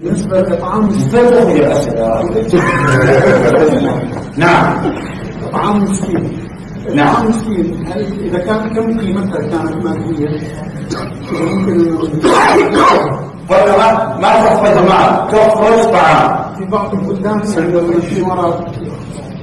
بالنسبة استفدوا من الأسئلة نعم. إطعام مسكين. نعم. إطعام مسكين. هل إذا كان كم قيمتها كانت مادية؟ ممكن قلنا ما ما تخرج معه. تخرج طعام في بعض البلدان في الإمارات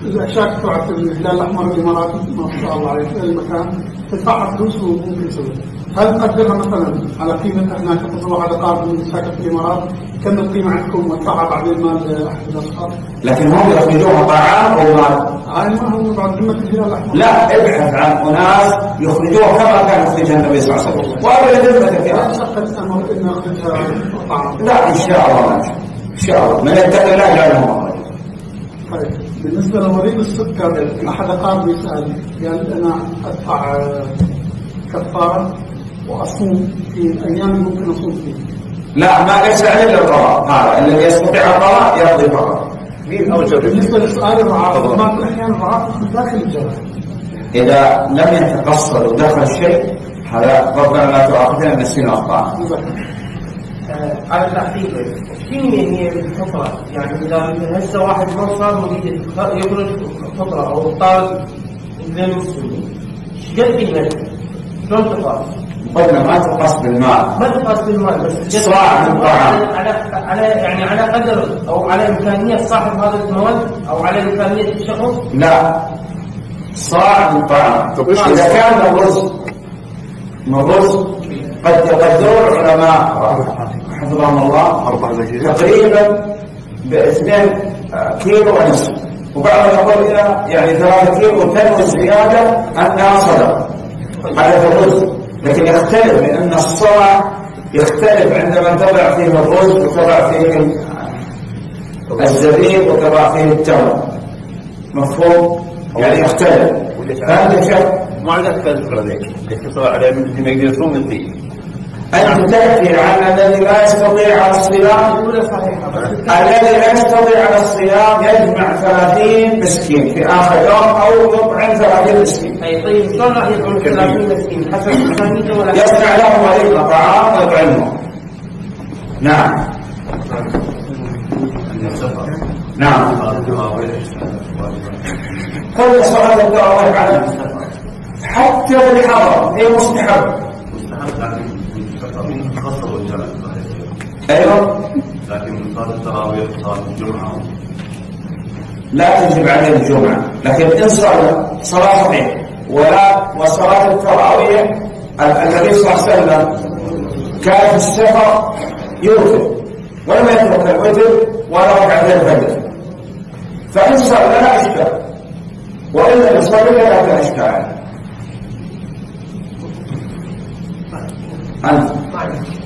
إذا شاك تبعت الهلال الأحمر الإمارات ما شاء الله عليه في المكان تدفعها فلوس وممكن تسوي هل تقدرها مثلا على قيمة هناك تصور على قارب من ساكن في الإمارات؟ كم القيمة عندكم وادفعها بعدين مال أحد الأشخاص؟ لكن هم يخرجوها طعام أو مال هاي ما هو بعد ذمة الهلال لا ابحث عن أناس يخرجوها كما كان يخرجها النبي صلى الله عليه وسلم. وهذا ذمتك يا لا إن شاء الله. ما. إن شاء الله. من يتقي الله يجعله طيب بالنسبة لمريض السكر أحد أقاربي يسأل قال أنا أدفع آه، وأصوم في الأيام اللي ممكن أصوم فيها لا ما ليس إلا القضاء هذا الذي يستطيع القضاء يقضي فقط مين أوجب بالنسبة لسؤال الرعاة ما في أحيانا الرعاة في داخل الجامعة. إذا لم يتقصر ودخل شيء هذا ربنا لا تؤاخذنا نسينا أخطاء. آه، على الحقيقة شنو يعني الفطرة؟ يعني إذا مثلا هسه واحد ما صار مريد يخرج فطرة أو طالب من المسلمين إيش قد قيمته؟ شلون تقاس؟ قلنا ما تقص بالمال ما تقاس بالمال بس صاع من طعام. على على يعني على قدر أو على إمكانية صاحب هذا المواد أو على إمكانية الشخص لا. صاع من طعام. الصاع؟ كان الرز من الرز قد يقدر العلماء. حفظهم الله. تقريبا بإثنين كيلو ونصف. وبعضهم يقول إلى يعني ثلاثة كيلو وتنوي الزيادة أنها صدقة على الرز. لكن يختلف لأن الصاع يختلف عندما تضع فيه الرز وتضع فيه الزبيب وتضع فيه التمر. مفهوم؟ يعني يختلف. فهذا شيء ما عندك تذكر ذيك يتصل عليه من ما يقدر يصوم يطيق أنت تأتي عن الذي لا يستطيع على الصيام الذي لا يستطيع على الصيام يجمع ثلاثين مسكين في آخر يوم أو يطعم ثلاثين مسكين. أي طيب شلون راح يطعم 30 مسكين؟ حسب يصنع لهم مريض طعام ويطعمهم. نعم. نعم. كل صلاة التراويح على حتى بالحضر هي مستحب خطبوا الجمع أيوه. لكن صلاه التراويح صلاه الجمعة. لا تجب عليه الجمعة. لكن إن صلى صلاة صحيح. ولا وصلاة التراويح النبي صلى الله عليه وسلم كان في السفر يوتر. ولم يترك الوتر ولا ركعتين الفجر. فإن صلى لا إشكال. وإن لم يصلي لا إشكال. أنت. money.